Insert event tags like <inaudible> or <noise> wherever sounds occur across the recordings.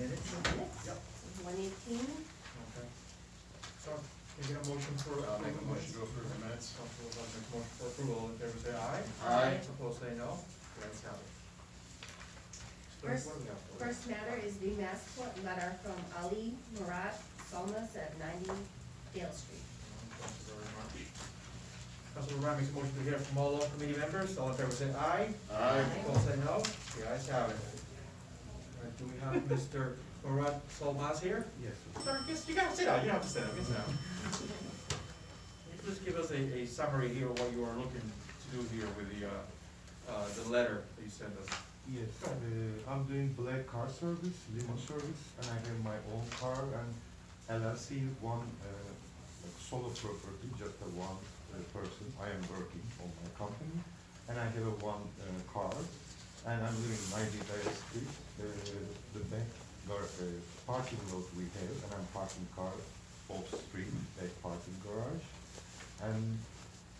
minutes? Minutes? Yep. One eighteen, Okay. So, can I get a motion for? I'll make a motion to approve the minutes. Council Lozano makes a motion for approval, all in favor say aye. Aye. Opposed say no, the ayes have it. First- what do we have for- first matter is the mass court letter from Ali Murat Solmaz at ninety Dale Street. Thank you very much. Council Moran makes a motion to hear from all law committee members, all in favor say aye. Aye. Opposed say no, the ayes have it. All right, do we have Mr. Murat Solmaz here? Yes. Sir, you gotta sit down, you don't have to sit down, sit down. Can you just give us a, a summary here of what you are looking to do here with the, uh, uh, the letter that you sent us? Yes, uh, I'm doing black car service, limo service, and I have my own car and LLC, one uh, like solo property, just a one uh, person. I am working on my company, and I have a one uh, car, and I'm living ninety Dale Street. Uh, the back gar- uh, parking lot we have, and I'm parking car off street, back parking garage. And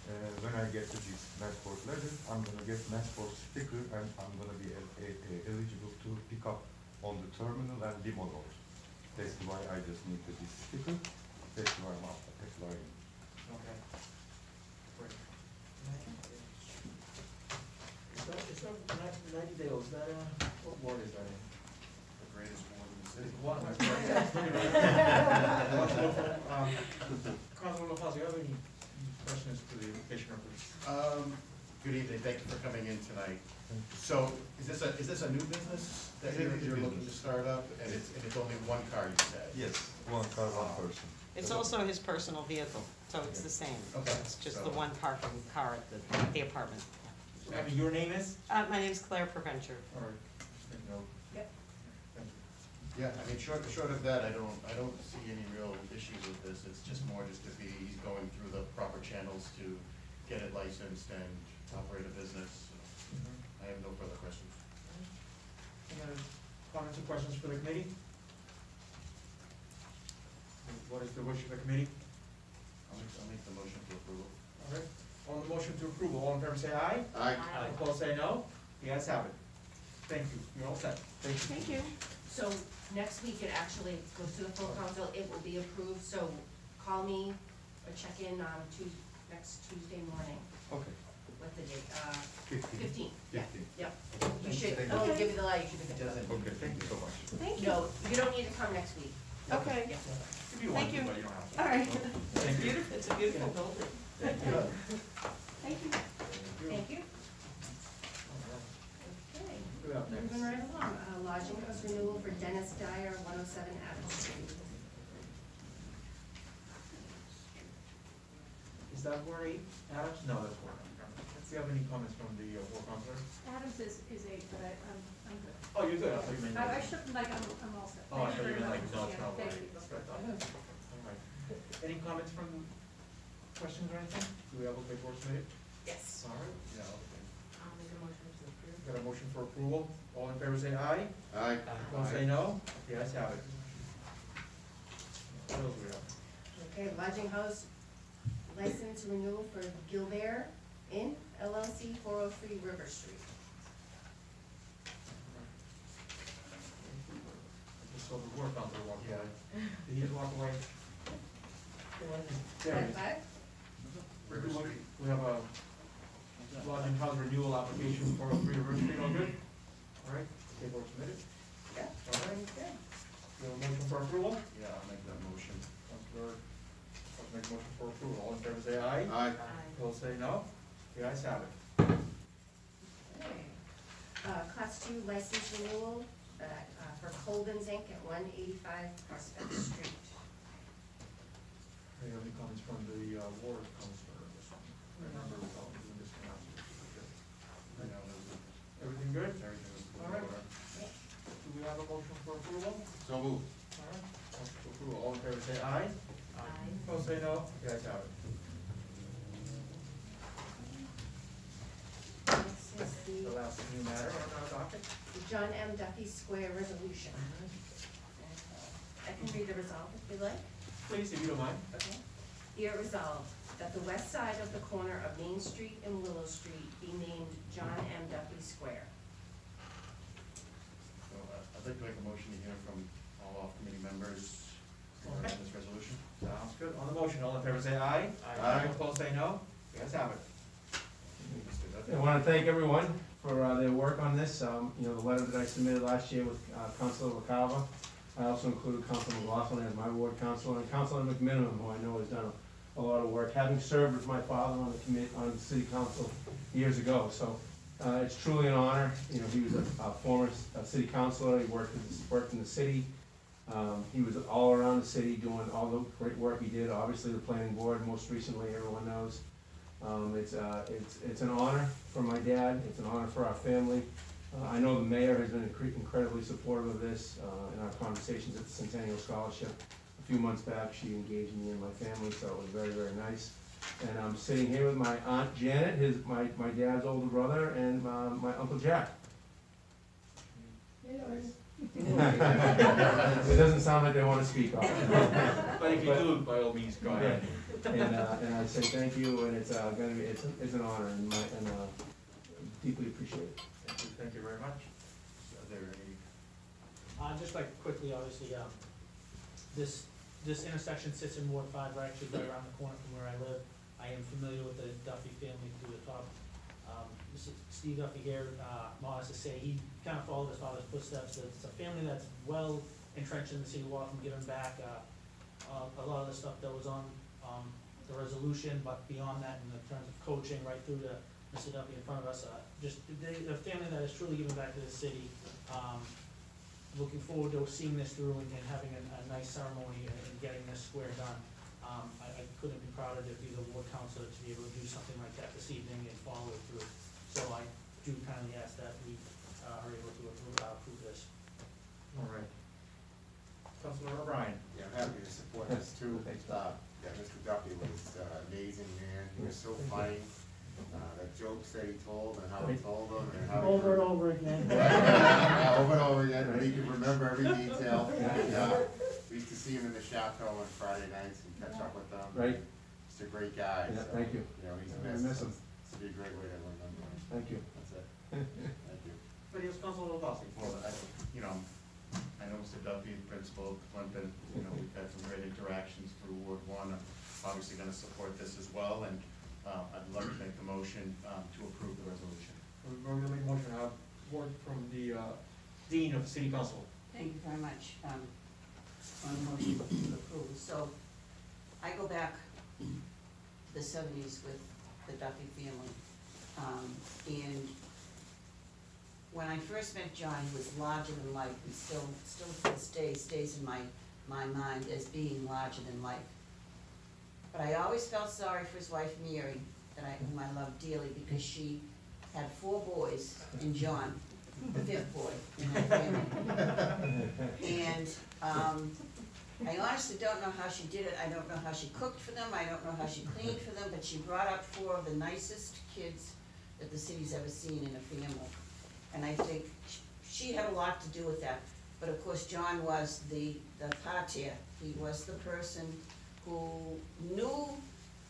uh, when I get to this Massport letter, I'm gonna get Massport sticker and I'm gonna be el- eligible to pick up on the terminal and limo road. That's why I just need this sticker, that's why I'm up- applying. Okay. Great. Is that, is that ninety, ninety is that, uh, what ward is that in? The greatest one in the city. One, that's right. <laughs> Um, Councilor you have any questions to the application of? Um, good evening, thank you for coming in tonight. So, is this a, is this a new business that It you're, is a you're looking to business. start up? And it's, and it's only one car, you said? Yes, one car, one person. It's also his personal vehicle, so it's the same. Okay, It's just so- the one parking car at the, the apartment. I mean, your name is? Uh, my name's Claire Provencher. All right, just make note. Yep. Yeah, I mean, short, short of that, I don't, I don't see any real issues with this. It's just more just to be, he's going through the proper channels to get it licensed and operate a business. Mhm. I have no further questions. Any other comments or questions for the committee? What is the wish of the committee? I'll make, I'll make the motion for approval. All right, on the motion to approve, all in favor say aye. Aye. Aye. Opposed say no, the ayes have it. Thank you, you're all set. Thank you. Thank you. So next week it actually goes to the full council, it will be approved, so call me or check in on Tues, next Tuesday morning, Okay, what the date, uh, fifteen. fifteen, yeah, Fifteen. yep. You should, Thank I'll give me the light, you should pick it up. Okay, thank you so much. Thank you. No, you don't need to come next week. Okay. Yeah. If you want Thank to, you. but you don't have to. All right. Thank you. Beautiful, it's a beautiful building. Thank you. Thank you. Thank you. Okay, Who up next? moving right along, uh, lodging house renewal for Dennis Dyer, one oh seven Adams Street. Is that he, Adams? No, that's where. Do you have any comments from the uh, board counselor? Adams is, is eight, but I, I'm, I'm good. Oh, you're good, I thought you meant. I, I should, like, I'm, I'm all set. Oh, I Thank thought you very meant like, much. no, it's Yeah, not thank right. you. That's what I thought. All right. Any comments from, questions or anything? Do we have a paperwork submitted? Yes. All right, Yeah, okay. I'll make a motion to approve. got a motion for approval, all in favor say aye. Aye. Opposed say no, the ayes have it. What else do we have? Okay, lodging house license renewal for Gilbert Inn LLC, four oh three River Street. Just so the board counselor walked Yeah. away. Did he just walk away? There he is. Five? River Street. We have a lodging house renewal application for three River Street, all good? All right, paperwork submitted. Yeah. All right, Okay. we have a motion for approval. Yeah, I'll make that motion. Counselor, let's make a motion for approval. All in favor say aye. Aye. Opposed say no. The ayes have it. Okay. Uh, class two license renewal, uh, uh, for Colvin's Inc. at one eighty-five Prospect Street. Do you have any comments from the uh, ward counselor on this one? Remember, we're all doing this now. I know, that was a- Everything good? everything was All right. order. Do we have a motion for approval? So moved. All right, motion for approval. All in favor say aye. Aye. Opposed say no. The ayes have it. This is The the last new matter on our docket. the John M. Duffy Square resolution. I can read the resolve if you like. Please, if you don't mind. Okay. Be it resolved that the west side of the corner of Main Street and Willow Street be named John M. Duffy Square. So, I'd like to make a motion motion to hear from all off-committee members on Okay. this resolution. Sounds good. On the motion, all in favor say aye. Aye. Opposed say no. You guys have it. I want to thank everyone for uh, their work on this. Um, You know, the letter that I submitted last year with uh, Councilor LaCava. I also included Councilor McLaughlin as my ward councilor, and Councilor McMenamin, who I know has done a lot of work, having served with my father on the commit, on the city council years ago. So uh, it's truly an honor. You know, he was a a former uh, city councilor, he worked in, worked in the city. Um, He was all around the city doing all the great work he did. Obviously, the planning board, most recently, everyone knows. Um, it's, uh, it's, it's an honor for my dad, it's an honor for our family. Uh, I know the mayor has been incre- incredibly supportive of this, uh, in our conversations at the Centennial Scholarship. A few months back, she engaged me and my family, so it was very, very nice. And I'm sitting here with my aunt Janet, his, my, my dad's older brother, and, uh, my uncle Jack. It doesn't sound like they wanna speak on. But if you do, by all means, go ahead. And, uh, and I say thank you, and it's, uh, gonna be, it's, it's an honor, and my, and, uh, deeply appreciate it. Thank you, thank you very much. Are there any, Uh, just like quickly, obviously, um, this, this intersection sits in Ward Five, we're actually right around the corner from where I live. I am familiar with the Duffy family through the top. Um, this Steve Duffy here, uh, modest to say, he kind of followed his father's footsteps. It's a family that's well entrenched in the city of Waltham, giving back, uh, a lot of the stuff that was on, um, the resolution, but beyond that, in the terms of coaching, right through to Mr. Duffy in front of us, uh, just, they, a family that is truly giving back to the city. Um, looking forward to seeing this through and, and having a, a nice ceremony and, and getting this square done. Um, I, I couldn't be prouder to be the ward councilor to be able to do something like that this evening and follow it through. So I do kindly ask that we, uh, are able to approve, uh, approve this. All right. Councilor O'Brien. Yeah, I'm happy to support this too. Uh, yeah, Mr. Duffy was uh, amazing, man. He was so funny. Uh, the jokes that he told and how he told them and how. Over and over again. <laughs> Yeah, over and over again, but he could remember every <laughs> detail. Yeah. We used to see him in the chateau on Friday nights and catch up with them. Right, He's a great guy, Yeah, so. thank you. You know, he's I missed. miss him. This would be a great way to remember him. thank you. That's it. <laughs> Thank you. But here's Councilor Lozasi. well, I, you know, I know Mr. Duffy, the principal, of Clinton, you know, we've had some great interactions through Ward One. I'm obviously gonna support this as well, and, uh, I'd love to make the motion, um, to approve the resolution. We're gonna make a motion, uh, word from the, uh, Dean of the City Council. Thank you very much, um, on the motion to approve. So, I go back to the seventies with the Duffy family. Um, and when I first met John, he was larger than life, and still, still to this day stays in my, my mind as being larger than life. But I always felt sorry for his wife Mary, that I, whom I loved dearly, because she had four boys, and John, the fifth boy in that family. And, um, I honestly don't know how she did it, I don't know how she cooked for them, I don't know how she cleaned for them, but she brought up four of the nicest kids that the city's ever seen in a family. And I think she had a lot to do with that, but of course, John was the, the parter, he was the person who knew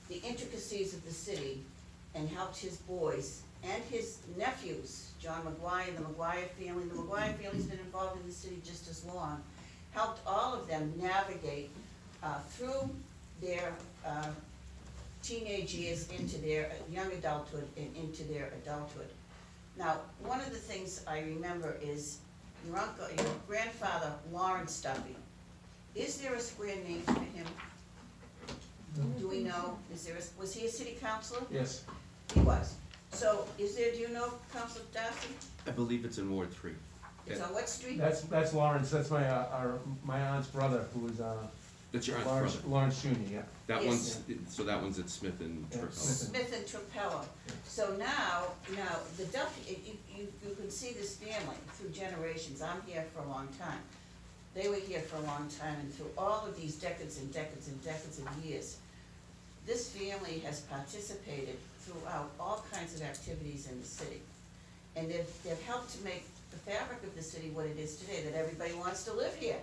the intricacies of the city and helped his boys and his nephews, John McGuire, and the McGuire family, the McGuire family's been involved in the city just as long, helped all of them navigate, uh, through their, uh, teenage years into their young adulthood and into their adulthood. Now, one of the things I remember is your uncle, your grandfather, Lawrence Duffy. Is there a square name for him? Do know, is there, a- was he a city councilor? Yes, He was. So is there, do you know Councilor Darcy? I believe it's in Ward Three. It's on what street? that's, that's Lawrence, that's my, uh, our, my aunt's brother, who is, uh, That's your aunt's Lawrence, brother. Lawrence Junior, yeah. That Yes. one's, so that one's at Smith and Yeah, Turkel. Smith. Smith and Trapelo. So now, now, the Duffy, you, you, you can see this family through generations, I'm here for a long time. They were here for a long time, and through all of these decades and decades and decades of years, this family has participated throughout all kinds of activities in the city. And they've, they've helped to make the fabric of the city what it is today, that everybody wants to live here.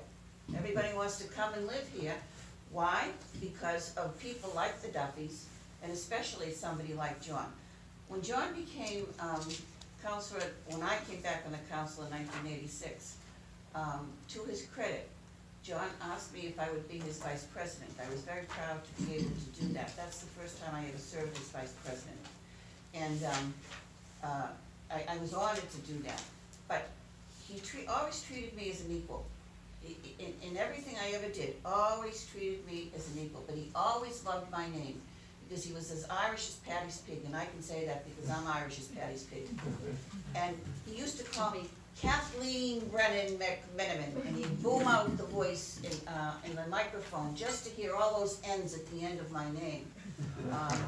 Everybody wants to come and live here. Why? Because of people like the Duffys, and especially somebody like John. When John became, um, counselor, when I came back on the council in nineteen eighty-six, um, to his credit, John asked me if I would be his vice president. I was very proud to be able to do that. That's the first time I ever served as vice president. And, um, uh, I, I was honored to do that. But he tre- always treated me as an equal. In, in everything I ever did, always treated me as an equal, but he always loved my name. Because he was as Irish as Paddy's Pig, and I can say that because I'm Irish as Paddy's Pig. And he used to call me Kathleen Brennan McMenamin, and he'd boom out the voice in, uh, in the microphone just to hear all those N's at the end of my name. Um,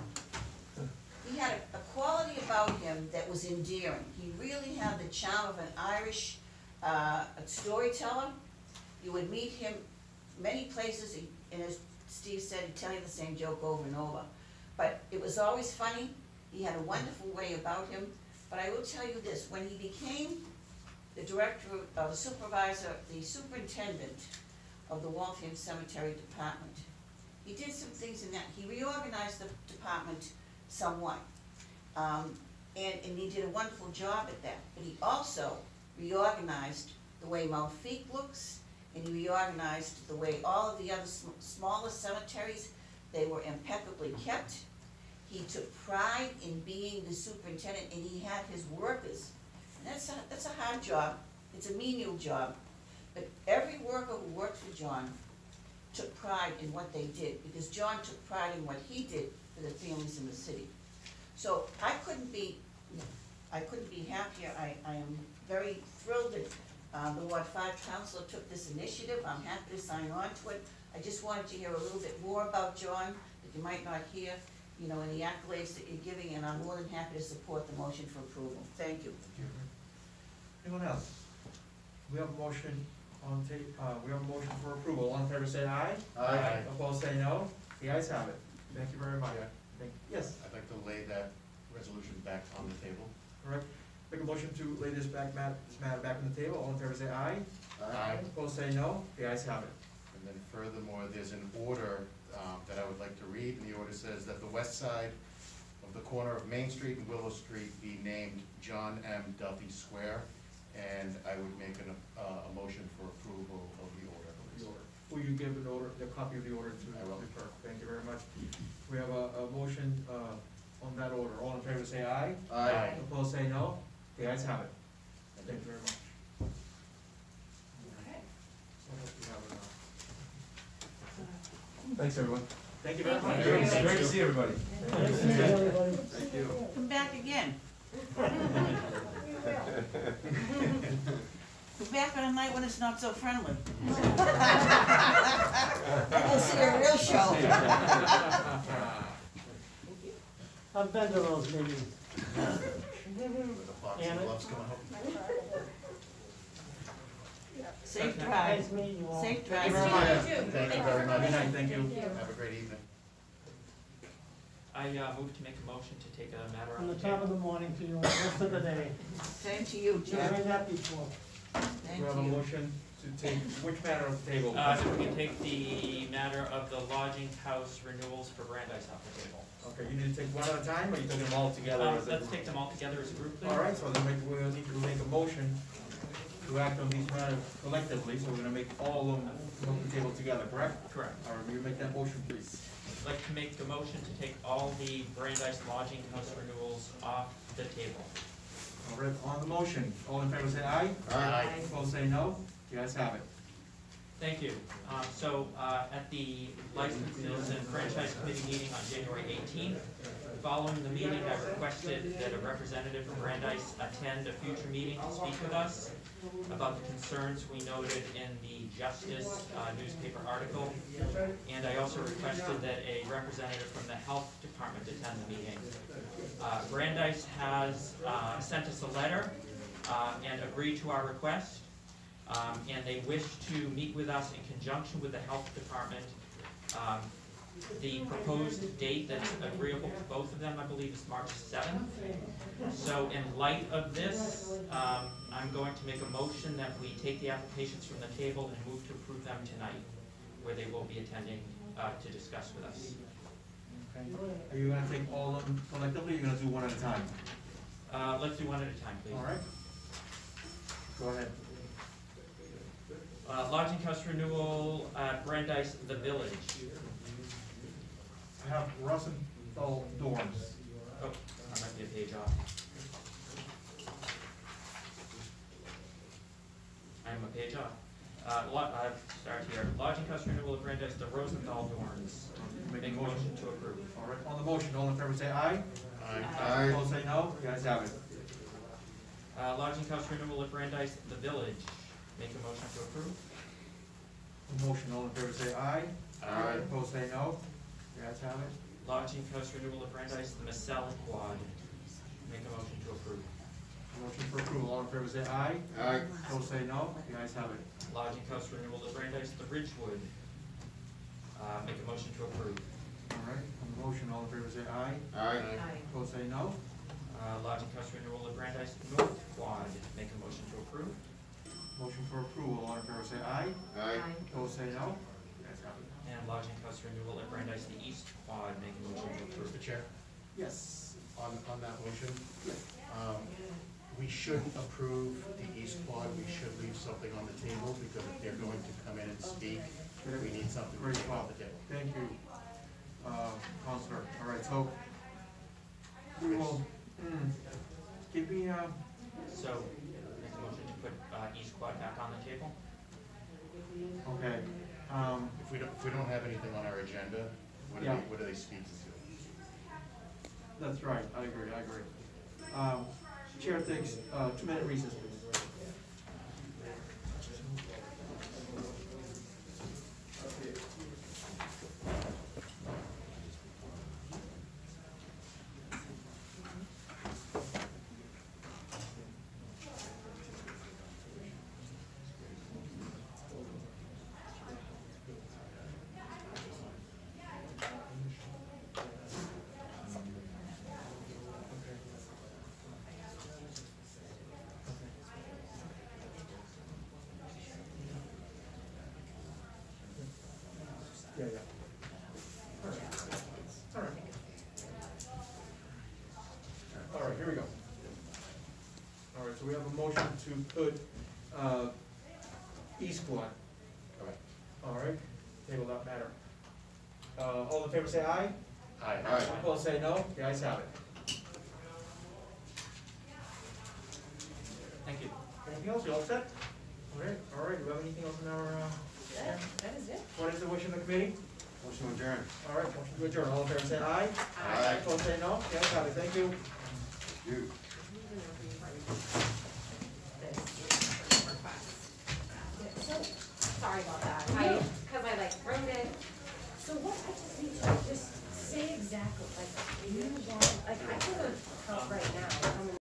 He had a, a quality about him that was endearing. He really had the charm of an Irish, uh, storyteller. You would meet him many places, and as Steve said, he'd tell you the same joke over and over. But it was always funny, he had a wonderful way about him, but I will tell you this, when he became the director, of the supervisor, the superintendent of the Waltham Cemetery Department, he did some things in that, he reorganized the department somewhat. Um, and, and he did a wonderful job at that, but he also reorganized the way Mount looks, and he reorganized the way all of the other sm- smaller cemeteries, they were impeccably kept. He took pride in being the superintendent, and he had his workers, that's a, that's a hard job, it's a menial job. But every worker who worked for John took pride in what they did, because John took pride in what he did for the families in the city. So I couldn't be, I couldn't be happier, I, I am very thrilled that, um, the Ward Five Council took this initiative, I'm happy to sign on to it. I just wanted to hear a little bit more about John, that you might not hear, you know, in the accolades that you're giving, and I'm more than happy to support the motion for approval. Thank you. Thank you. Anyone else? We have a motion on ta, uh, we have a motion for approval, all in favor say aye. Aye. Opposed say no, the ayes have it, thank you very much. Yeah. Thank, yes, I'd like to lay that resolution back on the table. correct, make a motion to lay this back, mat, this matter back on the table, all in favor say aye. Aye. Opposed say no, the ayes have it. And then furthermore, there's an order um, that I would like to read, and the order says that the west side of the corner of Main Street and Willow Street be named John M. Duffy Square, and I would make an, uh, a motion for approval of the order. The order. Will you give an order, the copy of the order to I will. the clerk? Thank you very much. We have a, a motion, uh, on that order, all in favor say aye. Aye. Opposed say no, the ayes have it. Thank you very much. Okay. What else do we have in, uh, Thanks, everyone. Thank you very much. Great great to see everybody. Thank you. Come back again. <laughs> Come back on a night when it's not so friendly. <laughs> I will see a real show. I've been to those meetings. The boxing Anna? Gloves come. Safe drive. Nice meeting you all. Safe Thank you drive. very much. Thank you. Thank you very much. Good night, thank you. Have a great evening. I uh, move to make a motion to take a matter From on the the top of table. the morning to the rest of the day. Same to you, You've Jeff. heard that before. Thank We have a you. motion to take, which matter of the table? Uh, if we can take the matter of the lodging house renewals for Brandeis off the table. Okay, you need to take one at a time, or you taking them all together? Uh, as a let's take them all together as a group, please. All right, so then we, we'll need to make a motion to act on these matters collectively, so we're gonna make all of them come up the table together, correct? Correct. All right, will you make that motion, please? I'd like to make the motion to take all the Brandeis lodging house renewals off the table. All right, on the motion, all in favor say aye. Aye. Opposed say no, you guys have it. Thank you. Um, so, uh, at the licenses and franchise committee meeting on January eighteenth, following the meeting, I requested that a representative from Brandeis attend a future meeting to speak with us about the concerns we noted in the Justice uh, newspaper article. And I also requested that a representative from the health department attend the meeting. Uh, Brandeis has, uh, sent us a letter, uh, and agreed to our request. Um, and they wish to meet with us in conjunction with the health department. Um, the proposed date that's agreeable to both of them, I believe, is March seventh. So in light of this, um, I'm going to make a motion that we take the applications from the table and move to approve them tonight, where they will be attending, uh, to discuss with us. Okay. Are you gonna take all of them collectively, or are you gonna do one at a time? Uh, let's do one at a time, please. All right? Go ahead. Uh, lodging house renewal at Brandeis, the Village. I have Rosenthal Dorms. Oh, I might be a page off. I'm a page off. Uh, lo- uh, start here, lodging house renewal at Brandeis, the Rosenthal Dorms. Make a motion to approve. All right, on the motion, all in favor say aye. Aye. Opposed say no, You guys have it. Uh, lodging house renewal at Brandeis, the Village. Make a motion to approve. On the motion, all in favor say aye. Aye. Opposed say no, the ayes have it. Lodging house renewal at Brandeis, the Massell Quad. Make a motion to approve. Motion for approval, all in favor say aye. Aye. Opposed say no, the ayes have it. Lodging house renewal of Brandeis, the Ridgewood. Uh, make a motion to approve. All right, on the motion, all in favor say aye. Aye. Opposed say no. Uh, lodging house renewal of Brandeis, North Quad. Make a motion to approve. Motion for approval, all in favor say aye. Aye. Opposed say no, the ayes have it. And lodging house renewal at Brandeis, the East Quad. Make a motion to approve. Mr. Chair, Yes. on, on that motion, um, we should approve the East Quad, we should leave something on the table, because if they're going to come in and speak, we need something to Great take off call. the table. Thank you, uh, Counselor. All right, so we will, hmm, give me, uh, So, make a motion to put, uh, East Quad back on the table. okay, um, If we don't, if we don't have anything on our agenda, what Yeah. they, what are they speaking to? that's right, I agree, I agree. Um, Chair thinks, uh, two-minute recess, please. Yeah, yeah. All right. All right. All right, here we go. All right, so we have a motion to put, uh, East Quad. Correct. All right, table that matter. Uh, all in favor say aye. Aye. Aye. Opposed say no, the ayes have it. Thank you. Anything else, you all set? All right, all right, do we have anything else in our, uh, That, that is it. what is the wish of the committee? Motion adjourned. All right, motion to adjourn, all in favor say aye. Aye. Opposed say no, the ayes have it, thank you. You. Sorry about that. I, cause I like wrote it. So what, I just need to just say exactly, like, you want, like, I could have, right now, I'm